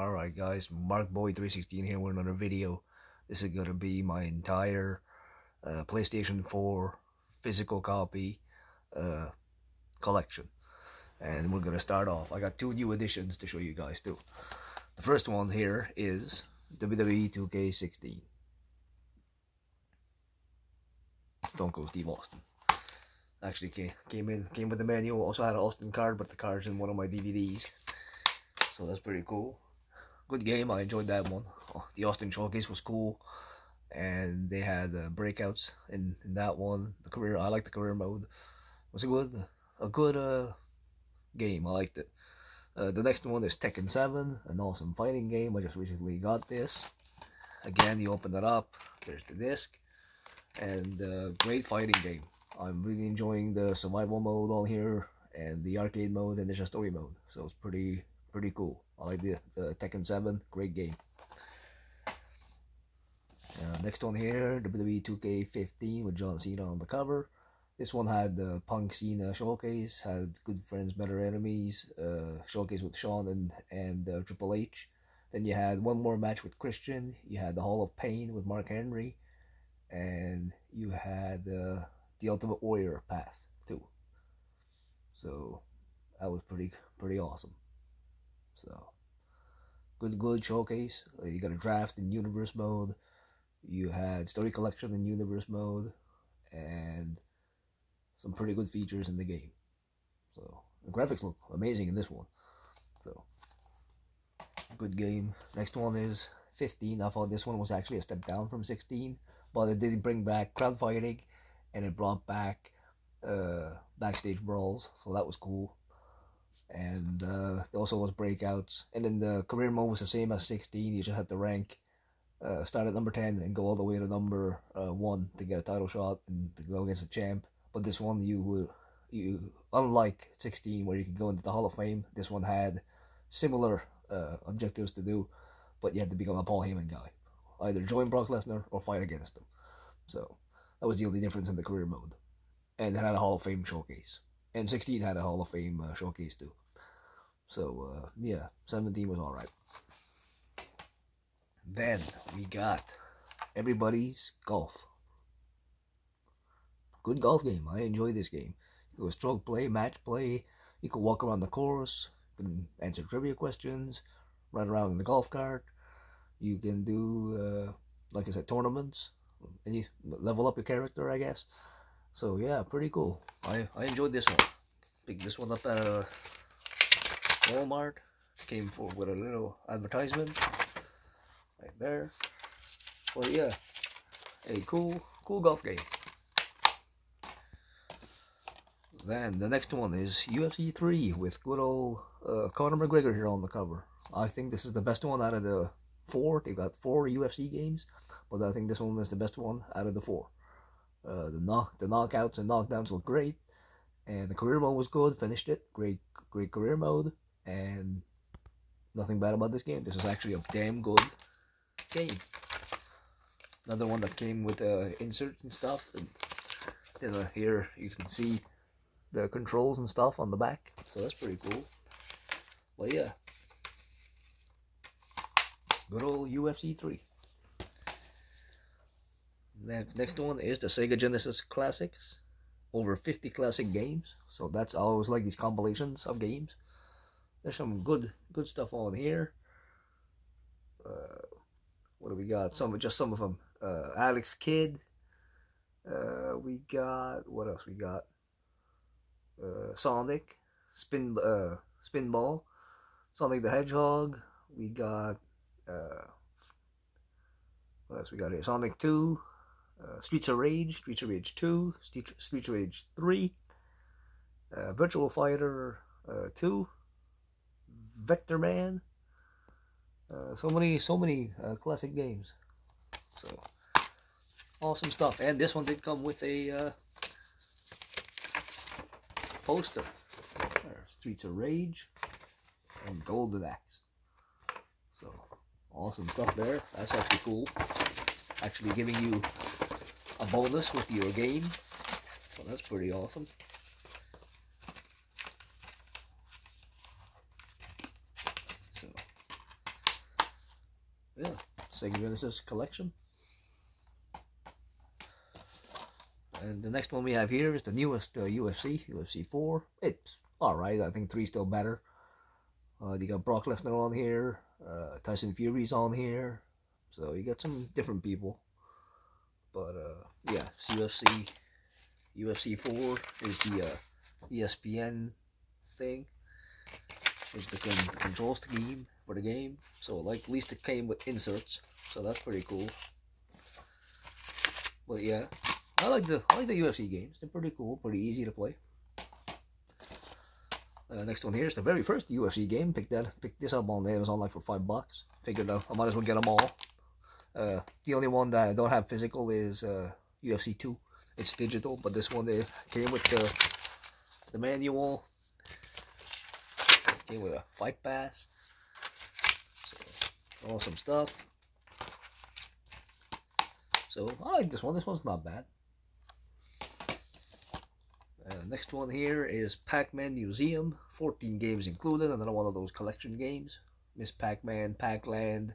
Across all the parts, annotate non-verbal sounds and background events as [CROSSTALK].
Alright guys, MarkBoy316 here with another video. This is going to be my entire uh, PlayStation 4 physical copy uh, collection. And we're going to start off. I got two new additions to show you guys too. The first one here is WWE 2K16. Stone Cold Steve Austin. Actually came, came in came with the menu. Also had an Austin card, but the card's in one of my DVDs. So that's pretty cool good game. I enjoyed that one. The Austin Showcase was cool, and they had uh, breakouts in, in that one. The career, I like the career mode. It was a good, a good uh, game. I liked it. Uh, the next one is Tekken 7, an awesome fighting game. I just recently got this. Again, you open it up. There's the disc, and uh, great fighting game. I'm really enjoying the survival mode on here, and the arcade mode, and there's a story mode. So it's pretty, pretty cool. I like the, the Tekken 7, great game. Uh, next one here, WWE 2K15 with John Cena on the cover. This one had the Punk Cena showcase, had Good Friends, Better Enemies, uh, showcase with Shawn and, and uh, Triple H. Then you had one more match with Christian. You had the Hall of Pain with Mark Henry. And you had uh, the Ultimate Warrior path too. So that was pretty pretty awesome. So, good, good showcase. Uh, you got a draft in universe mode. You had story collection in universe mode, and some pretty good features in the game. So the graphics look amazing in this one. So good game. Next one is 15. I thought this one was actually a step down from 16, but it did bring back crowd fighting, and it brought back uh, backstage brawls, so that was cool and uh, also was breakouts. And then the career mode was the same as 16. You just had to rank, uh, start at number 10 and go all the way to number uh, one to get a title shot and to go against a champ. But this one, you would, you unlike 16 where you could go into the Hall of Fame, this one had similar uh, objectives to do, but you had to become a Paul Heyman guy, either join Brock Lesnar or fight against him. So that was the only difference in the career mode, and it had a Hall of Fame showcase. And 16 had a Hall of Fame uh, showcase too. So, uh, yeah, 17 was alright. Then we got everybody's golf. Good golf game. I enjoy this game. You can stroke play, match play. You can walk around the course. You can answer trivia questions. Ride around in the golf cart. You can do, uh, like I said, tournaments. And you level up your character, I guess. So yeah, pretty cool. I, I enjoyed this one. Pick this one up at a Walmart. Came for with a little advertisement right there. But yeah, a cool, cool golf game. Then the next one is UFC 3 with good old uh, Conor McGregor here on the cover. I think this is the best one out of the four. They've got four UFC games, but I think this one is the best one out of the four. Uh, the knock, the knockouts and knockdowns look great, and the career mode was good. Finished it, great, great career mode and nothing bad about this game. This is actually a damn good game. Another one that came with uh, inserts and stuff. And then uh, here you can see the controls and stuff on the back. So that's pretty cool. Well, yeah. Good old UFC 3. Next, next one is the Sega Genesis Classics. Over 50 classic games. So that's I always like these compilations of games. There's some good good stuff on here. Uh, what do we got? Some just some of them. Uh, Alex Kidd. Uh, we got what else? We got uh, Sonic, Spin uh, Spinball, Sonic the Hedgehog. We got uh, what else? We got here? Sonic Two, Streets of Rage, Streets of Rage Two, Streets of Rage Three, Virtual Fighter Two. Vector Man. Uh, so many, so many uh, classic games. So awesome stuff. And this one did come with a uh, poster. Streets of Rage and Golden Axe. So awesome stuff there. That's actually cool. Actually giving you a bonus with your game. So that's pretty awesome. yeah, Sega Genesis collection. And the next one we have here is the newest uh, UFC, UFC 4. It's alright, I think 3 still better. Uh, you got Brock Lesnar on here, uh, Tyson Fury's on here, so you got some different people. But uh, yeah, UFC UFC 4 is the uh, ESPN thing. Is the con control scheme for the game. So like at least it came with inserts, so that's pretty cool. But yeah, I like the I like the UFC games. They're pretty cool, pretty easy to play. Uh, next one here is the very first UFC game. Picked that, picked this up on Amazon like for five bucks. Figured out I might as well get them all. Uh, the only one that I don't have physical is uh, UFC 2. It's digital, but this one it came with the the manual. Came with a fight pass. So, awesome stuff. So I like this one. This one's not bad. Uh, next one here is Pac-Man Museum, 14 games included, another one of those collection games. Miss Pac-Man, Pac-Land,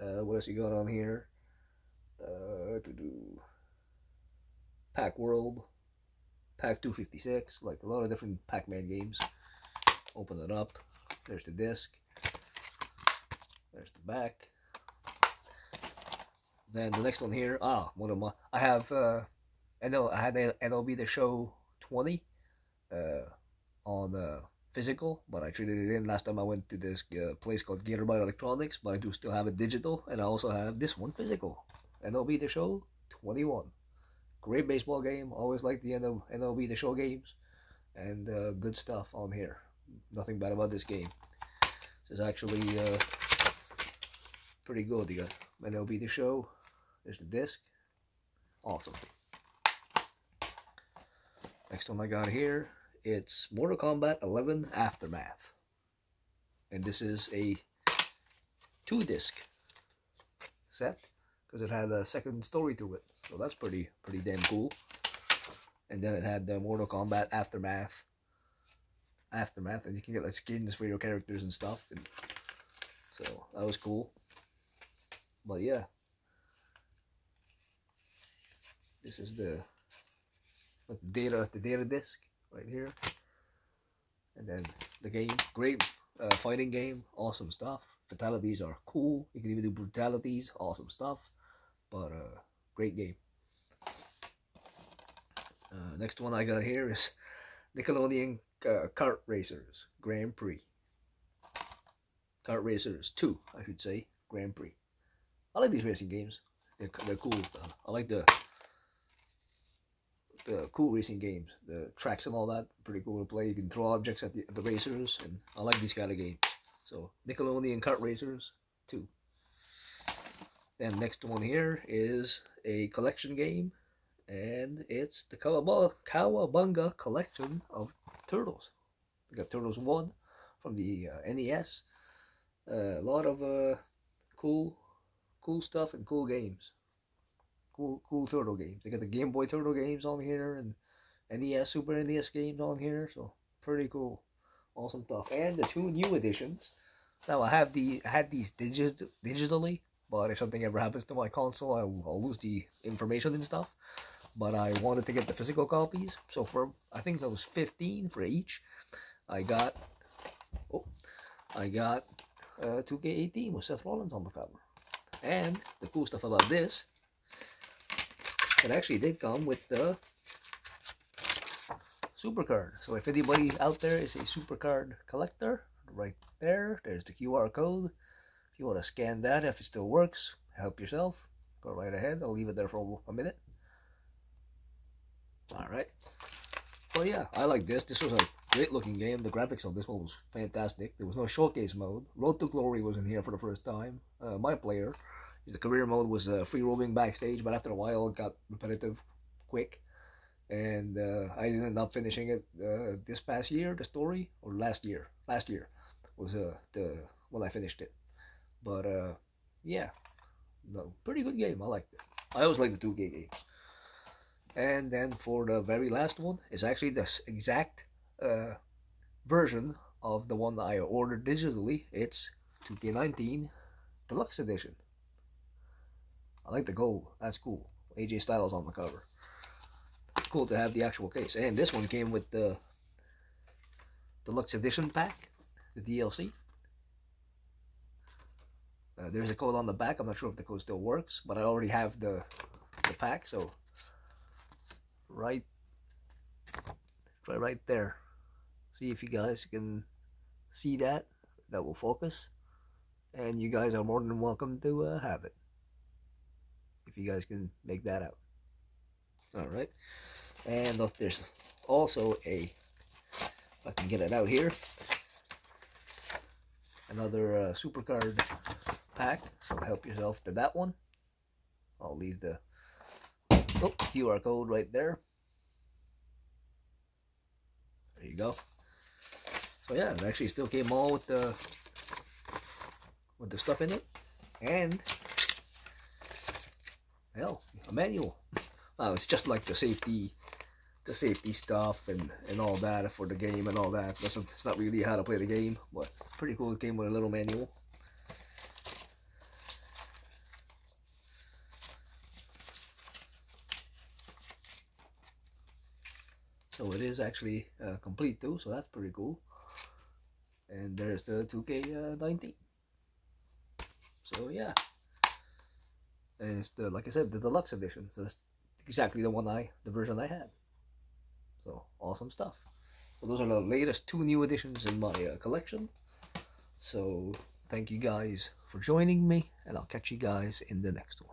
uh, what else you got on here? Uh, to do Pac World, Pac 256, like a lot of different Pac-Man games. Open it up. There's the disc. There's the back. Then the next one here, ah, one of my, I have, uh, I know I had MLB The Show 20 uh, on uh, physical, but I traded it in last time I went to this uh, place called Gatorbyte Electronics, but I do still have it digital, and I also have this one physical. MLB The Show 21. Great baseball game. Always like the end of MLB The Show games, and uh, good stuff on here. Nothing bad about this game. This is actually uh, pretty good. Got MLB The Show. There's the disc. Awesome. Next one I got here, it's Mortal Kombat 11 Aftermath. And this is a two-disc set because it had a second story to it. So that's pretty pretty damn cool. And then it had the Mortal Kombat Aftermath. Aftermath, and you can get like skins for your characters and stuff. And so that was cool. But yeah. This is the data the data disk right here. And then the game great uh, fighting game awesome stuff. Fatalities are cool. You can even do brutalities awesome stuff. But uh great game. Uh, next one I got here is [LAUGHS] Nickelodeon uh, Kart Racers Grand Prix. Kart Racers 2 I should say Grand Prix. I like these racing games. They're, they're cool I like the the cool racing games. The tracks and all that, pretty cool to play. You can throw objects at the, at the racers, and I like these kind of games. So Nickelodeon Kart Racers 2. And next one here is a collection game, and it's the Cowabunga collection of Turtles. We got Turtles 1 from the uh, NES. A lot of uh, cool, cool stuff and cool games cool cool turtle games. They got the Game Boy Turtle games on here and NES Super NES games on here, so pretty cool, awesome stuff. And the two new editions. Now I have the I had these digit digitally, but if something ever happens to my console, I'll, lose the information and stuff. But I wanted to get the physical copies, so for I think that was 15 for each. I got oh, I got uh, 2K18 with Seth Rollins on the cover. And the cool stuff about this it actually did come with the supercard. So if anybody out there is a supercard collector, right there, there's the QR code. If you want to scan that, if it still works, help yourself. Go right ahead. I'll leave it there for a minute. Alright. Well, yeah, I like this. This was a great looking game. The graphics on this one was fantastic. There was no showcase mode. Road to Glory was in here for the first time. Uh, my player the career mode was uh, free roaming backstage, but after a while it got repetitive quick. And uh, I ended up finishing it uh, this past year, the story, or last year. Last year was uh, the when I finished it. But uh, yeah, no, pretty good game. I liked it. I always like the 2K games. And then for the very last one is actually the exact uh, version of the one that I ordered digitally. It's 2K19 deluxe edition. I like the gold. That's cool. AJ Styles on the cover. Cool to have the actual case. And this one came with the deluxe edition pack, the DLC. Uh, there's a code on the back. I'm not sure if the code still works, but I already have the the pack, so right, right, right there. See if you guys can see that. That will focus, and you guys are more than welcome to uh, have it if you guys can make that out. All right, and look, there's also a. If I can get it out here. Another uh, super card pack, so help yourself to that one. I'll leave the oh, QR code right there. There you go. So yeah, it actually still came all with the with the stuff in it, and hell, a manual. Oh, it's just like the safety, the safety stuff and and all that for the game and all that. It's it's not really how to play the game, but pretty cool. It came with a little manual. So it is actually uh, complete too, so that's pretty cool. And there's the 2K19. Uh, so yeah. And it's the, like I said, the deluxe edition. So that's exactly the one I, the version I had. So awesome stuff. So those are the latest two new editions in my uh, collection. So thank you guys for joining me, and I'll catch you guys in the next one.